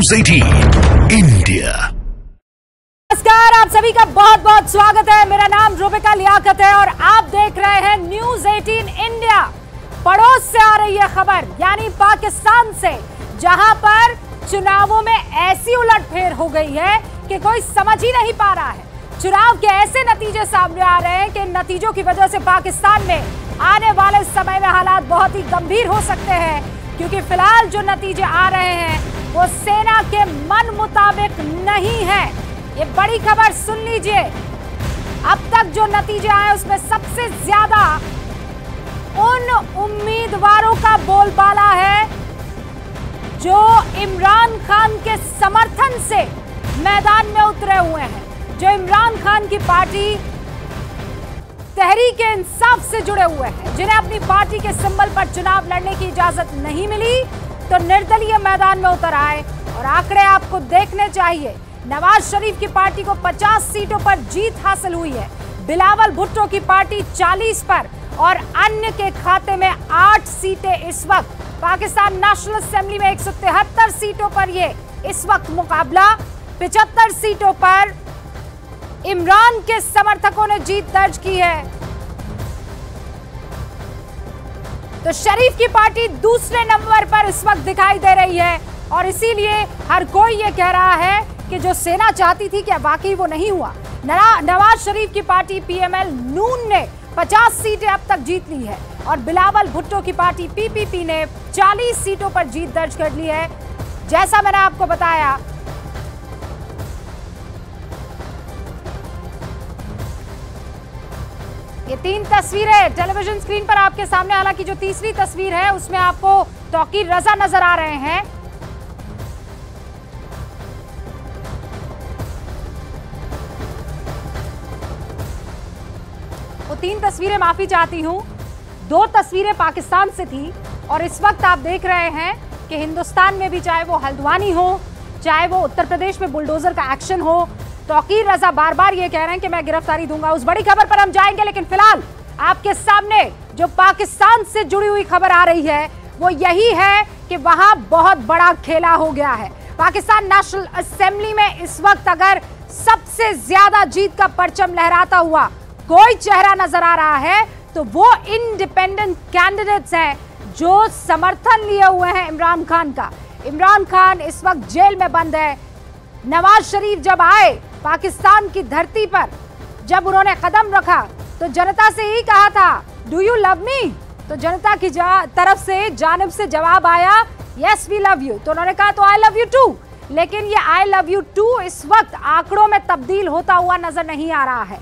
News eighteen India नमस्कार, आप सभी का बहुत बहुत स्वागत है। मेरा नाम रूबिका लियाकत है और आप देख रहे हैं न्यूज़ 18 इंडिया पड़ोस से आ रही है खबर, यानी पाकिस्तान से, जहाँ पर चुनावों में ऐसी उलटफेर हो गई है कि कोई समझ ही नहीं पा रहा है। चुनाव के ऐसे नतीजे सामने आ रहे हैं कि नतीजों की वजह से पाकिस्तान में आने वाले समय में हालात बहुत ही गंभीर हो सकते हैं, क्योंकि फ़िलहाल जो नतीजे आ रहे हैं वो सेना के मन मुताबिक नहीं है। ये बड़ी खबर सुन लीजिए। अब तक जो नतीजे आए उसमें सबसे ज़्यादा उन उम्मीदवारों का बोलबाला है जो इमरान खान के समर्थन से मैदान में उतरे हुए हैं, जो इमरान खान की पार्टी तहरीक इंसाफ से जुड़े हुए हैं, जिन्हें अपनी पार्टी के सिंबल पर चुनाव लड़ने की इजाज़त नहीं मिली। तो निर्दलीय मैदान में उतर आए और आंकड़े आपको देखने चाहिए। नवाज़ शरीफ की पार्टी को 50 सीटों पर जीत हासिल हुई है। बिलावल भुट्टो की पार्टी 40 पर और अन्य के खाते में 8 सीटें इस वक्त। पाकिस्तान नेशनल असेंबली में एक सौ तिहत्तर सीटों पर ये इस वक्त मुकाबला। 75 सीटों पर इमरान के समर्थकों ने जीत दर्ज की है। तो शरीफ की पार्टी दूसरे नंबर पर इस वक्त दिखाई दे रही है और इसीलिए हर कोई ये कह रहा है कि जो सेना चाहती थी क्या वाकई वो नहीं हुआ। नवाज़ शरीफ की पार्टी पीएमएल नून ने 50 सीटें अब तक जीत ली है और बिलावल भुट्टो की पार्टी पीपीपी ने 40 सीटों पर जीत दर्ज कर ली है। जैसा मैंने आपको बताया ये तीन तस्वीरें टेलीविज़न स्क्रीन पर आपके सामने, हालाँकि जो तीसरी तस्वीर है, उसमें आपको तौकीर रजा नज़र आ रहे हैं। वो तीन तस्वीरें माफ़ी चाहती हूँ। दो तस्वीरें पाकिस्तान से थी, और इस वक्त आप देख रहे हैं कि हिंदुस्तान में भी चाहे वो हल्द्वानी हो, चाहे वो उत्तर प्रदेश में बुलडोजर का एक्शन हो तोकीर रजा बार बार ये कह रहे हैं कि मैं गिरफ्तारी दूँगा, उस बड़ी खबर पर हम जाएँगे, लेकिन फ़िलहाल आपके सामने जो पाकिस्तान से जुड़ी हुई खबर आ रही है, वो यही है कि वहाँ बहुत बड़ा खेला हो गया है। पाकिस्तान नेशनल असेंबली में इस वक्त अगर सबसे ज़्यादा जीत का परचम लहराता हुआ कोई चेहरा नज़र आ रहा है तो वो इंडिपेंडेंट कैंडिडेट्स हैं जो समर्थन लिए हुए हैं इमरान खान का। इमरान खान इस वक्त जेल में बंद है नवाज़ शरीफ जब आए पाकिस्तान की धरती पर, जब उन्होंने कदम रखा तो जनता से ही कहा था डू यू लव मी तो जनता की तरफ़ से, जानब से जवाब आया यस वी लव यू तो उन्होंने कहा तो आई लव यू टू लेकिन ये आई लव यू टू इस वक्त आंकड़ों में तब्दील होता हुआ नज़र नहीं आ रहा है।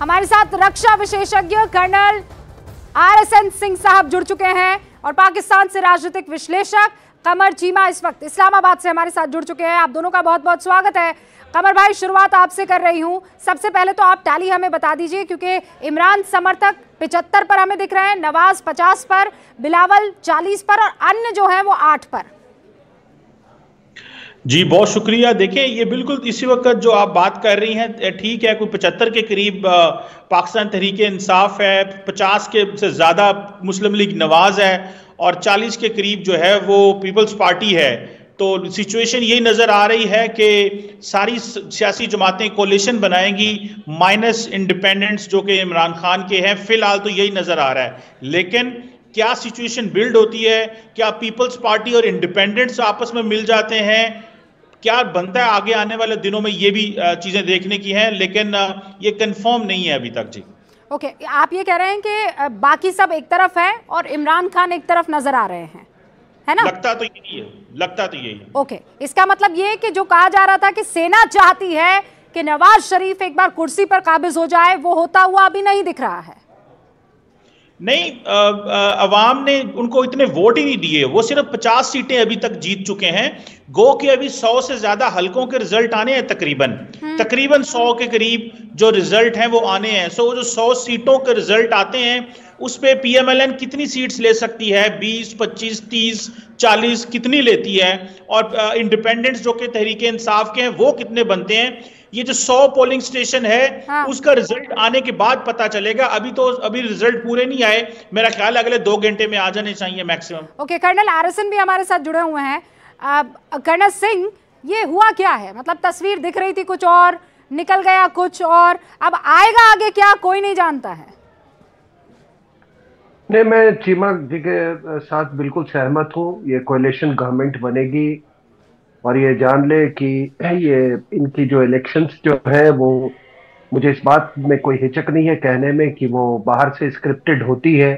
हमारे साथ रक्षा विशेषज्ञ colonel R S N Singh साहब जुड़ चुके हैं और पाकिस्तान से राजनीतिक विश्लेषक कमर चीमा इस वक्त। इस्लामाबाद से हमारे साथ जुड़ चुके हैं। आप दोनों का बहुत बहुत स्वागत है। कमर भाई, शुरुआत आपसे कर रही हूँ। सबसे पहले तो आप टैली हमें बता दीजिए, क्योंकि इमरान समर्थक पिचहत्तर पर हमें दिख रहे हैं, नवाज़ पचास पर, बिलावल चालीस पर और अन्य जो है वो आठ पर। जी, बहुत शुक्रिया। देखिए, ये बिल्कुल इसी वक्त जो आप बात कर रही हैं ठीक है, कोई पचहत्तर के करीब पाकिस्तान तहरीक इंसाफ है, पचास के से ज़्यादा मुस्लिम लीग नवाज़ है और 40 के करीब जो है वो पीपल्स पार्टी है। तो सिचुएशन यही नज़र आ रही है कि सारी सियासी जमातें कोलेशन बनाएँगी माइनस इंडिपेंडेंट्स जो कि इमरान खान के हैं। फ़िलहाल तो यही नज़र आ रहा है। लेकिन क्या सिचुएशन बिल्ड होती है? क्या पीपल्स पार्टी और इंडिपेंडेंट्स आपस में मिल जाते हैं? क्या बनता है आगे आने वाले दिनों में? ये भी चीज़ें देखने की हैं। लेकिन ये कंफर्म नहीं है अभी तक जी। ओके okay, आप ये कह रहे हैं कि बाकी सब एक तरफ़ है और इमरान खान एक तरफ़ नज़र आ रहे हैं है ना? लगता तो यही है लगता तो यही है। ओके okay, इसका मतलब ये कि जो कहा जा रहा था कि सेना चाहती है कि नवाज़ शरीफ एक बार कुर्सी पर काबिज हो जाए वो होता हुआ अभी नहीं दिख रहा है। नहीं अवाम ने उनको इतने वोट ही नहीं दिए। वो सिर्फ़ 50 सीटें अभी तक जीत चुके हैं। गो के अभी सौ से ज़्यादा हलकों के रिज़ल्ट आने हैं तकरीबन। हम्म। तकरीबन सौ के करीब जो रिज़ल्ट हैं वो आने हैं। सो जो सौ सीटों के रिज़ल्ट आते हैं उस पर पीएमएलएन कितनी सीट्स ले सकती है? 20, 25, 30, 40 कितनी लेती है? और इंडिपेंडेंट्स जो कि तहरीक इंसाफ के हैं वो कितने बनते हैं? ये जो सौ पोलिंग स्टेशन है हाँ। उसका रिज़ल्ट आने के बाद पता चलेगा। अभी तो अभी रिज़ल्ट पूरे नहीं आए। मेरा ख्याल अगले दो घंटे में आ जाने चाहिए मैक्सिमम ओके कर्नल आरएसएन भी हमारे साथ जुड़े हुए हैं। कर्नल सिंह ये हुआ क्या है? मतलब तस्वीर दिख रही थी कुछ और निकल गया कुछ और। अब आएगा आगे क्या? कोई नहीं जानता है। नहीं, मैं चीमा जी के साथ बिल्कुल सहमत हूँ। ये कोलेशन गवर्नमेंट बनेगी और ये जान ले कि ये, इनकी जो इलेक्शंस जो है, वो मुझे इस बात में कोई हिचक नहीं है कहने में कि वो बाहर से स्क्रिप्टेड होती है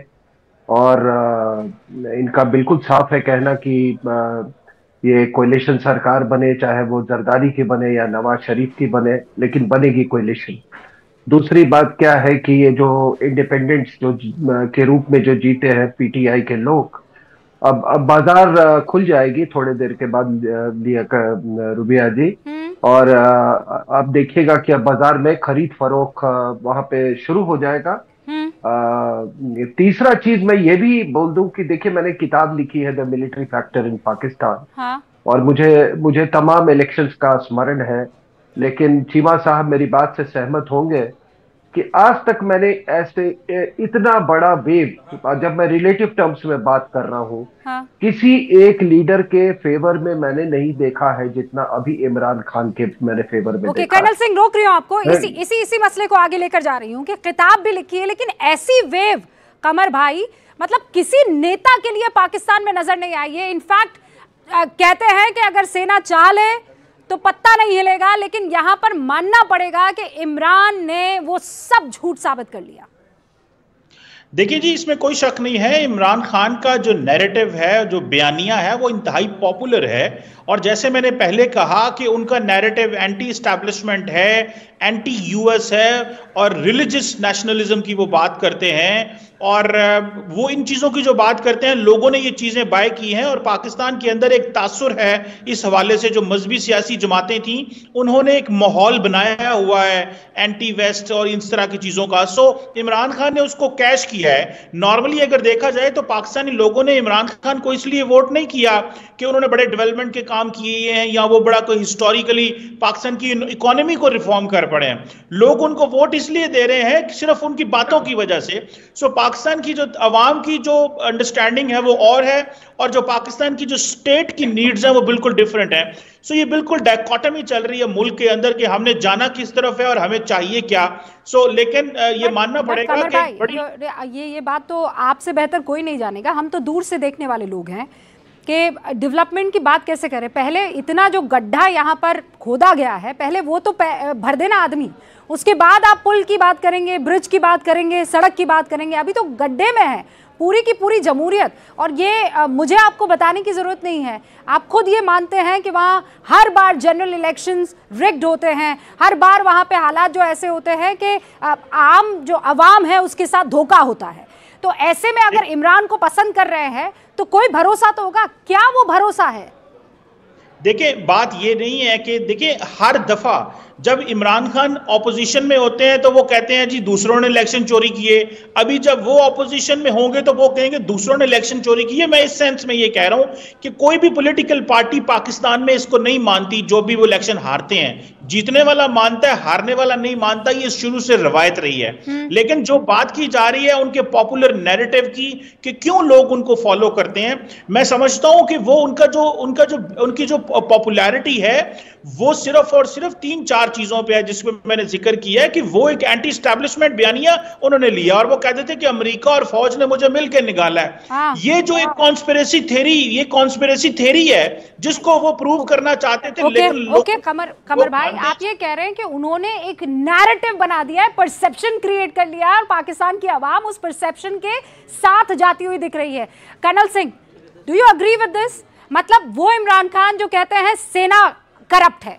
और इनका बिल्कुल साफ़ है कहना कि ये कोयलेशन सरकार बने, चाहे वो जरदारी की बने या नवाज़ शरीफ की बने, लेकिन बनेगी कोयलेशन दूसरी बात क्या है कि ये जो इंडिपेंडेंट्स जो के रूप में जो जीते हैं पीटीआई के लोग अब अब बाज़ार खुल जाएगी थोड़े देर के बाद रुबिया जी हम्म। और आप देखिएगा कि अब बाज़ार में खरीद फरोख वहाँ पे शुरू हो जाएगा हम्म। तीसरा चीज़ मैं ये भी बोल दूँ कि देखिए मैंने किताब लिखी है the military factor in Pakistan? और मुझे मुझे तमाम इलेक्शंस का स्मरण है लेकिन चीमा साहब मेरी बात से सहमत होंगे कि आज तक मैंने ऐसे इतना बड़ा वेव जब मैं रिलेटिव टर्म्स में बात कर रहा हूँ हाँ। किसी एक लीडर के फेवर में मैंने नहीं देखा है जितना अभी इमरान खान के मैंने फेवर में ओके कर्नल सिंह रोक रही हूँ आपको। इसी इसी इसी मसले को आगे लेकर जा रही हूँ कि किताब भी लिखी है लेकिन ऐसी वेव कमर भाई मतलब किसी नेता के लिए पाकिस्तान में नज़र नहीं आई है। इनफैक्ट कहते हैं कि अगर सेना चाह ले तो पत्ता नहीं हिलेगा, लेकिन यहाँ पर मानना पड़ेगा कि इमरान ने वो सब झूठ साबित कर लिया। देखिए जी, इसमें कोई शक नहीं है, इमरान खान का जो नैरेटिव है, जो बयानिया है, वो इंतहाई पॉपुलर है। और जैसे मैंने पहले कहा कि उनका नैरेटिव एंटी स्टैब्लिशमेंट है एंटी यूएस है, और रिलीजियस नेशनलिज्म की वो बात करते हैं और वो इन चीज़ों की जो बात करते हैं, लोगों ने ये चीज़ें बाय की हैं और पाकिस्तान के अंदर एक तासुर है इस हवाले से जो मजहबी सियासी जमातें थी, उन्होंने एक माहौल बनाया हुआ है एंटी वेस्ट और इस तरह की चीज़ों का। सो इमरान खान ने उसको कैश किया है। नॉर्मली अगर देखा जाए तो पाकिस्तानी लोगों ने इमरान खान को इसलिए वोट नहीं किया कि उन्होंने बड़े डेवलपमेंट के काम किए हैं या वो बड़ा कोई हिस्टोरिकली पाकिस्तान की इकोनॉमी को रिफॉर्म कर पड़े हैं। लोग उनको वोट इसलिए दे रहे हैं सिर्फ़ उनकी बातों की वजह से। सो पाकिस्तान की जो अवाम की जो अंडरस्टैंडिंग है वो और है और जो पाकिस्तान की जो स्टेट की नीड्स है वो बिल्कुल डिफरेंट है। सो ये बिल्कुल डायकोटमी चल रही है मुल्क के अंदर कि हमने जाना किस तरफ़ है और हमें चाहिए क्या। सो लेकिन ये but, मानना पड़ेगा कि बड़ी ये ये बात तो आपसे बेहतर कोई नहीं जानेगा। हम तो दूर से देखने वाले लोग हैं। कि डेवलपमेंट की बात कैसे करें? पहले इतना जो गड्ढा यहाँ पर खोदा गया है पहले वो तो भर देना आदमी। उसके बाद आप पुल की बात करेंगे ब्रिज की बात करेंगे सड़क की बात करेंगे अभी तो गड्ढे में है पूरी की पूरी जमहूरियत। और ये आ, मुझे आपको बताने की ज़रूरत नहीं है। आप खुद ये मानते हैं कि वहाँ हर बार जनरल इलेक्शंस रिग्ड होते हैं हर बार वहाँ पे हालात जो ऐसे होते हैं कि आम जो आवाम है उसके साथ धोखा होता है। तो ऐसे में अगर इमरान को पसंद कर रहे हैं तो कोई भरोसा तो होगा? क्या वो भरोसा है? देखिए बात ये नहीं है कि देखिए हर दफ़ा जब इमरान खान ऑपोजिशन में होते हैं तो वो कहते हैं जी दूसरों ने इलेक्शन चोरी किए। अभी जब वो ऑपोजिशन में होंगे तो वो कहेंगे दूसरों ने इलेक्शन चोरी किए मैं इस सेंस में ये कह रहा हूँ कि कोई भी पॉलिटिकल पार्टी पाकिस्तान में इसको नहीं मानती जो भी वो इलेक्शन हारते हैं। जीतने वाला मानता है हारने वाला नहीं मानता ये शुरू से रवायत रही है। हम्म। लेकिन जो बात की जा रही है उनके पॉपुलर नैरेटिव की कि क्यों लोग उनको फॉलो करते हैं मैं समझता हूँ कि वो उनका जो उनका जो उनकी जो पॉपुलैरिटी है वो सिर्फ़ और सिर्फ़ तीन चार चीज़ों पे है जिसमें मैंने ज़िक्र किया है कि वो एक एंटी स्टैब्लिशमेंट बयानिया उन्होंने लिया और वो कहते थे कि अमेरिका और फौज ने मुझे मिलकर निकाला है। हाँ, ये जो एक कॉन्स्पिरेसी थेरी ये कॉन्स्पिरेसी थेरी है जिसको वो प्रूव करना चाहते थे ओके, लेकिन ओके कमर कमर भाई आप ये कह रहे हैं कि उन्होंने एक नैरेटिव बना दिया है परसेप्शन क्रिएट कर लिया और पाकिस्तान की आवाम उस परसेप्शन के साथ जाती हुई दिख रही है। Colonel Singh do you agree with this मतलब वो इमरान खान जो कहते हैं सेना करप्ट है।